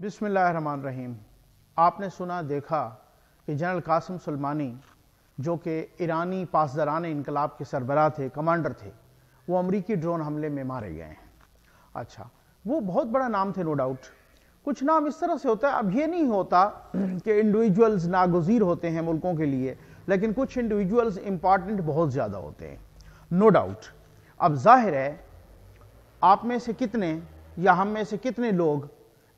بسم اللہ الرحمن الرحیم۔ آپ نے سنا، دیکھا کہ جنرل قاسم سلمانی، جو کہ ایرانی پاسداران انقلاب کے سربراہ تھے، کمانڈر تھے، وہ امریکی ڈرون حملے میں مارے گئے ہیں۔ اچھا وہ بہت بڑا نام تھے نو ڈاؤٹ کچھ نام اس طرح سے ہوتا ہے، اب یہ نہیں ہوتا کہ انڈیویجولز ناگزیر ہوتے ہیں ملکوں کے لیے، لیکن کچھ انڈیویجولز امپارٹنٹ بہت زیادہ ہوتے ہیں۔ نو ڈاؤٹ اب ظاہر ہے، آپ میں سے کتنے یا ہم میں سے کتنے لوگ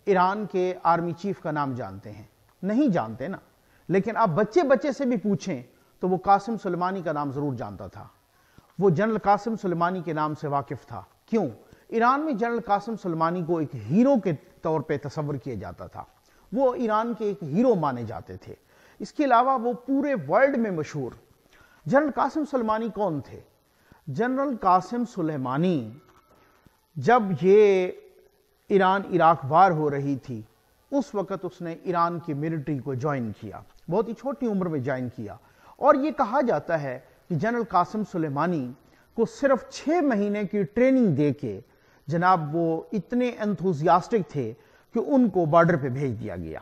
ایران کے آرمی چیف کا نام جانتے ہیں۔ نہیں جانتے نا۔ لیکن آپ بچے بچے سے بھی پوچھیں تو وہ قاسم سلمانی کا نام ضرور جانتا تھا۔ وہ جنرل قاسم سلمانی کے نام سے واقف تھا۔ کیوں؟ ایران میں جنرل قاسم سلمانی کو ایک ہیرو کے طور پہ تصور کیا جاتا تھا۔ وہ ایران کے ایک ہیرو مانے جاتے تھے۔ اس کے علاوہ وہ پورے ورلڈ میں مشہور۔ جنرل قاسم سلمانی کون تھے؟ General Qasem Soleimani. جب یہ ایران عراق وار ہو رہی تھی، اس وقت اس نے ایران کی ملٹری کو جوائن کیا۔ بہت ہی چھوٹی عمر میں جوائن کیا۔ اور یہ کہا جاتا ہے کہ جنرل قاسم سلیمانی کو صرف چھ مہینے کی ٹریننگ دے کے جناب وہ اتنے انتھوزیاسٹک تھے کہ ان کو بارڈر پہ بھیج دیا گیا۔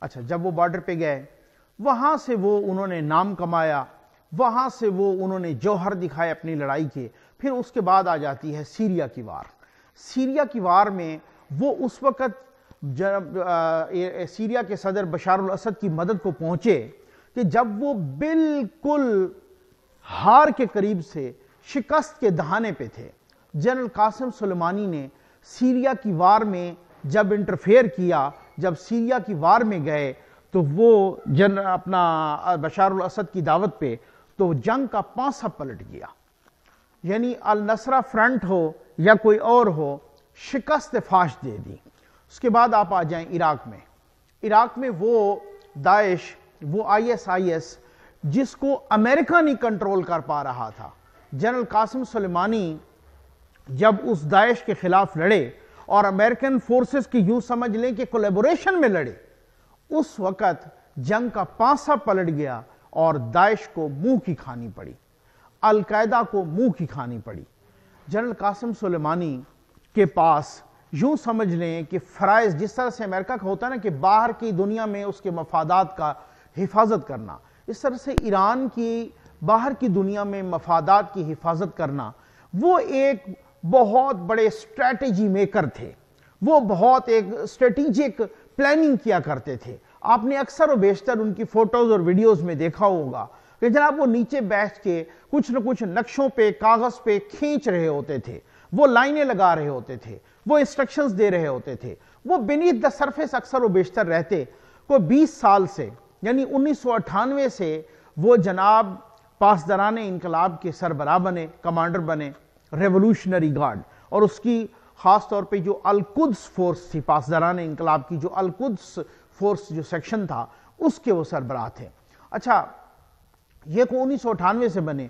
اچھا جب وہ بارڈر پہ گئے، وہاں سے وہ انہوں نے نام کمایا، وہاں سے وہ انہوں نے جوہر دکھائے اپنی لڑائی کے۔ پھر اس کے بعد آ جاتی ہے سیریا کی وار۔ سیریا کی وار میں وہ اس وقت سیریا کے صدر بشار الاسد کی مدد کو پہنچے کہ جب وہ بالکل ہار کے قریب سے شکست کے دہانے پہ تھے۔ جنرل قاسم سلمانی نے سیریا کی وار میں جب انٹرفیئر کیا، جب سیریا کی وار میں گئے تو وہ جنرل اپنا بشار الاسد کی دعوت پہ تو جنگ کا پانسا پلٹ گیا۔ یعنی النصرہ فرنٹ ہو یا کوئی اور ہو شکست فاش دے دی۔ اس کے بعد آپ آ جائیں عراق میں۔ عراق میں وہ داعش، وہ آئی ایس آئی ایس جس کو امریکہ نہیں کنٹرول کر پا رہا تھا۔ جنرل قاسم سلیمانی جب اس داعش کے خلاف لڑے اور امریکن فورسز کی یوں سمجھ لیں کہ کولیبوریشن میں لڑے، اس وقت جنگ کا پانسا پلٹ گیا اور داعش کو منہ کی کھانی پڑی۔ القاعدہ کو منہ کی کھانی پڑی۔ جنرل قاسم سلیمانی کے پاس یوں سمجھ لیں کہ فرائض جس طرح سے امریکہ کا ہوتا ہے نا کہ باہر کی دنیا میں اس کے مفادات کا حفاظت کرنا، اس طرح سے ایران کی باہر کی دنیا میں مفادات کی حفاظت کرنا، وہ ایک بہت بڑے اسٹریٹجی میکر تھے، وہ بہت ایک اسٹریٹجک پلاننگ کیا کرتے تھے۔ آپ نے اکثر و بیشتر ان کی فوٹوز اور ویڈیوز میں دیکھا ہوگا کہ جناب وہ نیچے بیٹھ کے کچھ نہ کچھ نقشوں پہ، کاغذ پہ کھینچ رہے ہوتے تھے۔ وہ لائنیں لگا رہے ہوتے تھے، وہ انسٹرکشنز دے رہے ہوتے تھے۔ وہ بینیت دا سرفیس اکثر و بیشتر رہتے۔ کوئی بیس سال سے یعنی انیس سو اٹھانوے سے وہ جناب پاسدران انقلاب کے سربراہ بنے کمانڈر بنے ریولوشنری گارڈ اور اس کی خاص طور پہ جو القدس فورس تھی پاسدران انقلاب کی جو القدس فورس جو سیکشن تھا، اس کے وہ سربراہ تھے۔ اچھا یہ کو انیس سو اٹھانوے سے بنے۔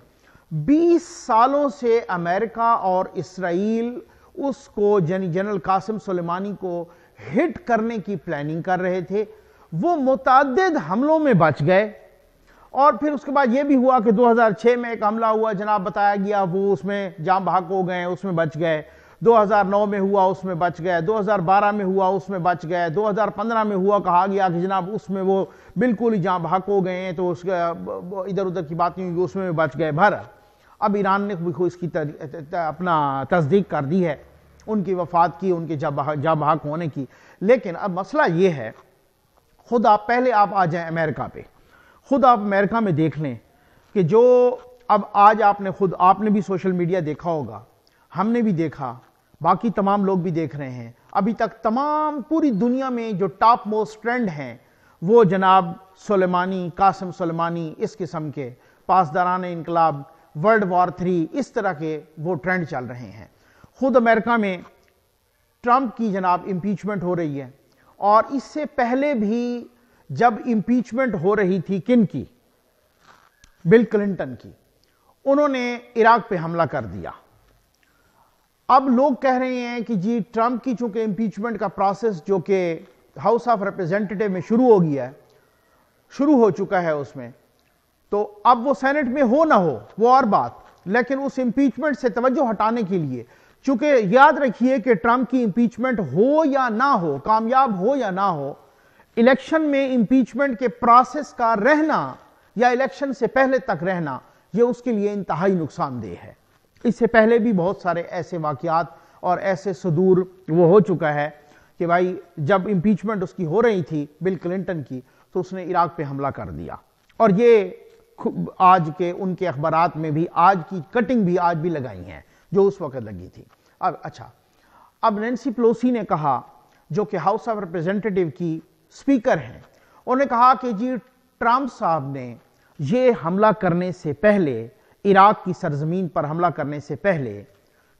بیس سالوں سے امریکہ اور اسرائیل اس کو یعنی جنرل قاسم سلیمانی کو ہٹ کرنے کی پلاننگ کر رہے تھے۔ وہ متعدد حملوں میں بچ گئے۔ اور پھر اس کے بعد یہ بھی ہوا کہ دو ہزار چھ میں ایک حملہ ہوا، جناب بتایا گیا وہ اس میں جام بھاگ ہو گئے، اس میں بچ گئے۔ دو ہزار نو میں ہوا، اس میں بچ گئے۔ دو ہزار بارہ میں ہوا، اس میں بچ گئے۔ دو ہزار پندرہ میں ہوا، کہا گیا کہ جناب اس میں وہ بالکل ہی جام بھاگ ہو گئے ہیں تو اس ادھر ادھر کی بات نہیں ہوئی اس میں بچ گئے۔ بھر اب ایران نے اس کی اپنا تصدیق کر دی ہے، ان کی وفات کی، ان کے جا بحق ہونے کی۔ لیکن اب مسئلہ یہ ہے، خود آپ پہلے آپ آ جائیں امریکہ پہ۔ خود آپ امریکہ میں دیکھ لیں کہ جو اب آج آپ نے خود آپ نے بھی سوشل میڈیا دیکھا ہوگا، ہم نے بھی دیکھا، باقی تمام لوگ بھی دیکھ رہے ہیں۔ ابھی تک تمام پوری دنیا میں جو ٹاپ موسٹ ٹرینڈ ہیں، وہ جناب سلیمانی، قاسم سلیمانی اس قسم کے پاسداران انقلاب ورلڈ وار تھری، اس طرح کے وہ ٹرینڈ چل رہے ہیں۔ خود امریکہ میں ٹرمپ کی جناب امپیچمنٹ ہو رہی ہے اور اس سے پہلے بھی جب امپیچمنٹ ہو رہی تھی کن کی؟ بل کلنٹن کی۔ انہوں نے عراق پہ حملہ کر دیا۔ اب لوگ کہہ رہے ہیں کہ جی ٹرمپ کی چونکہ امپیچمنٹ کا پروسیس جو کہ ہاؤس آف ریپرزینٹیٹو میں شروع ہو گیا ہے، شروع ہو چکا ہے اس میں تو اب وہ سینٹ میں ہو نہ ہو، وہ اور بات۔ لیکن اس امپیچمنٹ سے توجہ ہٹانے کے لیے، چونکہ یاد رکھیے کہ ٹرمپ کی امپیچمنٹ ہو یا نہ ہو، کامیاب ہو یا نہ ہو، الیکشن میں امپیچمنٹ کے پروسیس کا رہنا یا الیکشن سے پہلے تک رہنا، یہ اس کے لیے انتہائی نقصان دہ ہے۔ اس سے پہلے بھی بہت سارے ایسے واقعات اور ایسے صدور وہ ہو چکا ہے کہ بھائی، جب امپیچمنٹ اس کی ہو رہی تھی بل کلنٹن کی، تو اس نے عراق پہ حملہ کر دیا۔ اور یہ آج کے ان کے اخبارات میں بھی، آج کی کٹنگ بھی آج بھی لگائی ہیں، جو اس وقت لگی تھی۔ اب اچھا اب نینسی پلوسی نے کہا، جو کہ ہاؤس آف ریپریزنٹیٹیو کی سپیکر ہیں، انہوں نے کہا کہ جی ٹرمپ صاحب نے یہ حملہ کرنے سے پہلے، عراق کی سرزمین پر حملہ کرنے سے پہلے،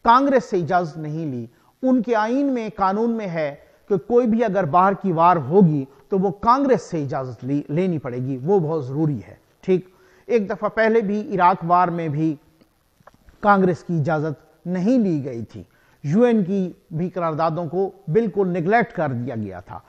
کانگریس سے اجازت نہیں لی۔ ان کے آئین میں، قانون میں ہے کہ کوئی بھی اگر باہر کی وار ہوگی، تو وہ کانگریس سے اجازت لینی پڑے گی۔ وہ بہت ضروری ہے، ٹھیک؟ ایک دفعہ پہلے بھی عراق وار میں بھی کانگریس کی اجازت نہیں لی گئی تھی۔ یو این کی بھی قراردادوں کو بالکل نگلیکٹ کر دیا گیا تھا۔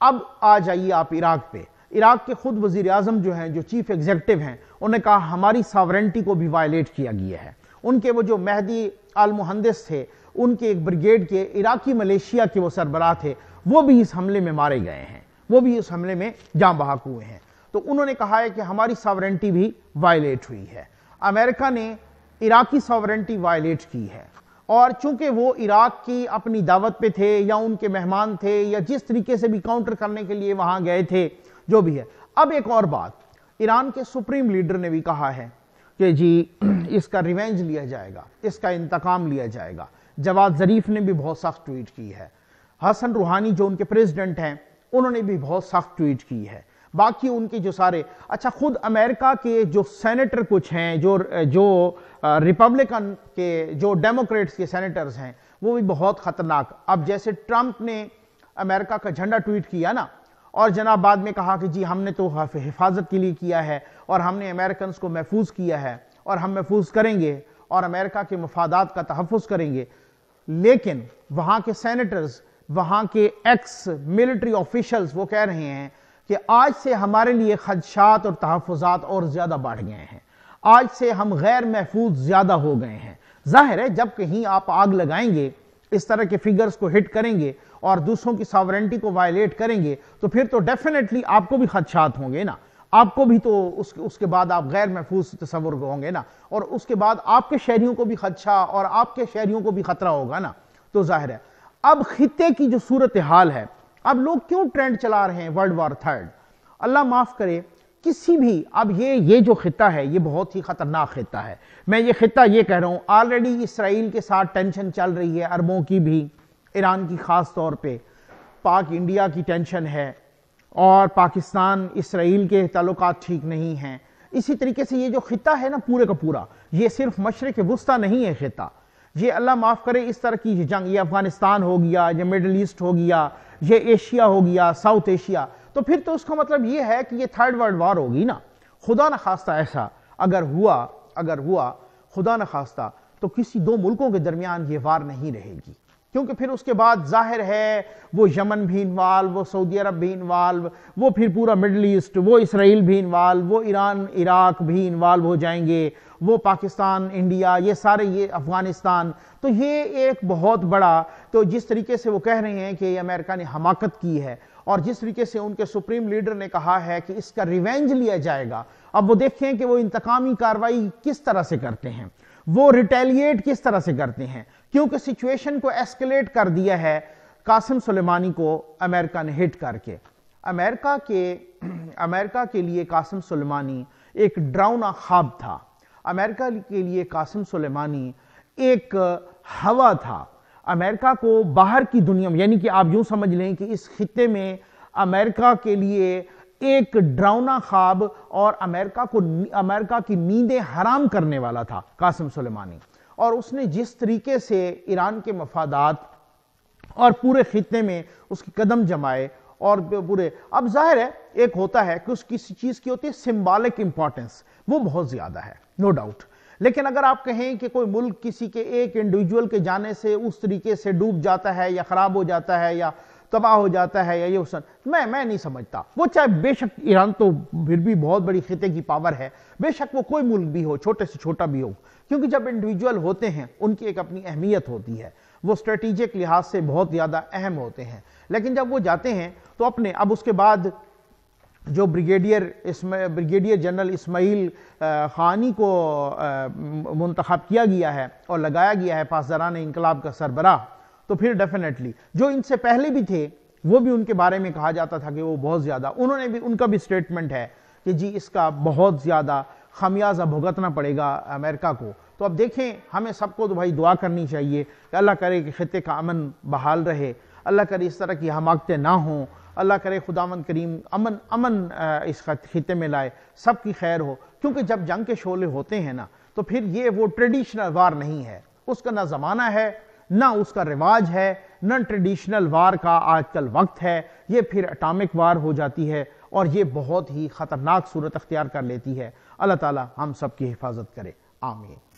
اب آ جائیے آپ عراق پہ۔ عراق کے خود وزیر اعظم جو ہیں، جو چیف ایگزیکٹو ہیں، انہوں نے کہا ہماری ساورنٹی کو بھی وائلیٹ کیا گیا ہے۔ ان کے وہ جو مہدی المہندس تھے، ان کے ایک بریگیڈ کے عراقی ملیشیا کے وہ سربراہ تھے، وہ بھی اس حملے میں مارے گئے ہیں۔ وہ بھی اس حملے میں جان بحق ہوئے ہیں۔ تو انہوں نے کہا ہے کہ ہماری ساورنٹی بھی وائلیٹ ہوئی ہے۔ امریکہ نے عراقی ساورنٹی وائلیٹ کی ہے۔ اور چونکہ وہ عراق کی اپنی دعوت پہ تھے یا ان کے مہمان تھے یا جس طریقے سے بھی کاؤنٹر کرنے کے لیے وہاں گئے تھے، جو بھی ہے۔ اب ایک اور بات، ایران کے سپریم لیڈر نے بھی کہا ہے کہ جی اس کا ریونج لیا جائے گا، اس کا انتقام لیا جائے گا۔ جواد ظریف نے بھی بہت سخت ٹویٹ کی ہے۔ حسن روحانی جو ان کے پریزیڈنٹ ہیں، انہوں نے بھی بہت سخت ٹویٹ کی ہے۔ باقی ان کے جو سارے اچھا خود امریکہ کے جو سینیٹر کچھ ہیں، جو جو ریپبلکن کے جو ڈیموکریٹس کے سینیٹرز ہیں، وہ بھی بہت خطرناک۔ اب جیسے ٹرمپ نے امریکہ کا جھنڈا ٹویٹ کیا نا، اور جناب بعد میں کہا کہ جی ہم نے تو حفاظت کے لیے کیا ہے، اور ہم نے امریکنز کو محفوظ کیا ہے، اور ہم محفوظ کریں گے، اور امریکہ کے مفادات کا تحفظ کریں گے۔ لیکن وہاں کے سینیٹرز، وہاں کے ایکس ملٹری آفیشلز وہ کہہ رہے ہیں کہ آج سے ہمارے لیے خدشات اور تحفظات اور زیادہ بڑھ گئے ہیں۔ آج سے ہم غیر محفوظ زیادہ ہو گئے ہیں۔ ظاہر ہے، جب کہیں آپ آگ لگائیں گے، اس طرح کے فگرز کو ہٹ کریں گے اور دوسروں کی ساورنٹی کو وائلیٹ کریں گے، تو پھر تو ڈیفینیٹلی آپ کو بھی خدشات ہوں گے نا۔ آپ کو بھی تو اس کے بعد آپ غیر محفوظ تصور ہوں گے نا۔ اور اس کے بعد آپ کے شہریوں کو بھی خدشہ اور آپ کے شہریوں کو بھی خطرہ ہوگا نا۔ تو ظاہر ہے، اب خطے کی جو صورتحال ہے اب لوگ کیوں ٹرینڈ چلا رہے ہیں ورلڈ وار تھرڈ؟ اللہ معاف کرے، کسی بھی، اب یہ یہ جو خطہ ہے، یہ بہت ہی خطرناک خطہ ہے۔ میں یہ خطہ یہ کہہ رہا ہوں آلریڈی اسرائیل کے ساتھ ٹینشن چل رہی ہے، عربوں کی بھی، ایران کی خاص طور پہ۔ پاک انڈیا کی ٹینشن ہے اور پاکستان، اسرائیل کے تعلقات ٹھیک نہیں ہیں۔ اسی طریقے سے یہ جو خطہ ہے نا، پورے کا پورا، یہ صرف مشرق وسطی نہیں ہے خطہ۔ یہ اللہ معاف کرے، اس طرح کی جنگ، یہ افغانستان ہو گیا، یہ میڈل ایسٹ ہو گیا یہ ایشیا ہو گیا، ساؤتھ ایشیا۔ تو پھر تو اس کا مطلب یہ ہے کہ یہ تھرڈ ورلڈ وار ہوگی نا۔ خدا نخواستہ ایسا اگر ہوا اگر ہوا، خدا نخواستہ، تو کسی دو ملکوں کے درمیان یہ وار نہیں رہے گی۔ کیونکہ پھر اس کے بعد ظاہر ہے وہ یمن بھی انوالو وہ سعودی عرب بھی انوالو وہ پھر پورا مڈل ایسٹ وہ اسرائیل بھی انوالو وہ ایران، عراق بھی انوالو ہو جائیں گے، وہ پاکستان، انڈیا، یہ سارے یہ افغانستان۔ تو یہ ایک بہت بڑا، تو جس طریقے سے وہ کہہ رہے ہیں کہ امریکہ نے حماقت کی ہے، اور جس طریقے سے ان کے سپریم لیڈر نے کہا ہے کہ اس کا ریونج لیا جائے گا۔ اب وہ دیکھیں کہ وہ انتقامی کاروائی کس طرح سے کرتے ہیں، وہ ریٹیلیٹ کس طرح سے کرتے ہیں۔ کیونکہ سچویشن کو ایسکلیٹ کر دیا ہے، قاسم سلیمانی کو امریکہ نے ہٹ کر کے۔ امریکہ کے امریکہ کے لیے قاسم سلیمانی ایک ڈراؤنا خواب تھا۔ امریکہ کے لیے قاسم سلیمانی ایک ہوا تھا۔ امریکہ کو باہر کی دنیا میں یعنی کہ آپ یوں سمجھ لیں کہ اس خطے میں امریکہ کے لیے ایک ڈراؤنا خواب اور امریکہ کو، امریکہ کی نیندیں حرام کرنے والا تھا قاسم سلیمانی۔ اور اس نے جس طریقے سے ایران کے مفادات اور پورے خطے میں اس کی قدم جمائے اور پورے اب ظاہر ہے، ایک ہوتا ہے کہ اس کسی چیز کی ہوتی ہے سمبالک امپورٹنس وہ بہت زیادہ ہے نو ڈاؤٹ لیکن اگر آپ کہیں کہ کوئی ملک کسی کے ایک انڈیویجول کے جانے سے اس طریقے سے ڈوب جاتا ہے یا خراب ہو جاتا ہے یا تباہ ہو جاتا ہے یا یہ حسن، میں میں نہیں سمجھتا۔ وہ چاہے بے شک ایران تو پھر بھی بہت بڑی خطے کی پاور ہے۔ بے شک وہ کوئی ملک بھی ہو، چھوٹے سے چھوٹا بھی ہو۔ کیونکہ جب انڈیویجول ہوتے ہیں، ان کی ایک اپنی اہمیت ہوتی ہے۔ وہ اسٹریٹیجک لحاظ سے بہت زیادہ اہم ہوتے ہیں۔ لیکن جب وہ جاتے ہیں، تو اپنے، اب اس کے بعد جو بریگیڈیئر بریگیڈیئر جنرل اسماعیل خانی کو منتخب کیا گیا ہے اور لگایا گیا ہے پاسداران انقلاب کا سربراہ تو پھر ڈیفینیٹلی جو ان سے پہلے بھی تھے، وہ بھی ان کے بارے میں کہا جاتا تھا کہ وہ بہت زیادہ، انہوں نے بھی، ان کا بھی سٹیٹمنٹ ہے کہ جی اس کا بہت زیادہ خمیازہ بھگتنا پڑے گا امریکہ کو۔ تو اب دیکھیں، ہمیں سب کو تو بھائی دعا کرنی چاہیے کہ اللہ کرے کہ خطے کا امن بحال رہے، اللہ کرے اس طرح کی حماقتیں نہ ہوں، اللہ کرے خداوند کریم امن امن اس خطے میں لائے، سب کی خیر ہو۔ کیونکہ جب جنگ کے شعلے ہوتے ہیں نا، تو پھر یہ وہ ٹریڈیشنل وار نہیں ہے۔ اس کا نہ زمانہ ہے نہ اس کا رواج ہے، نہ ٹریڈیشنل وار کا آج کل وقت ہے۔ یہ پھر اٹامک وار ہو جاتی ہے اور یہ بہت ہی خطرناک صورت اختیار کر لیتی ہے۔ اللہ تعالی ہم سب کی حفاظت کرے۔ آمین۔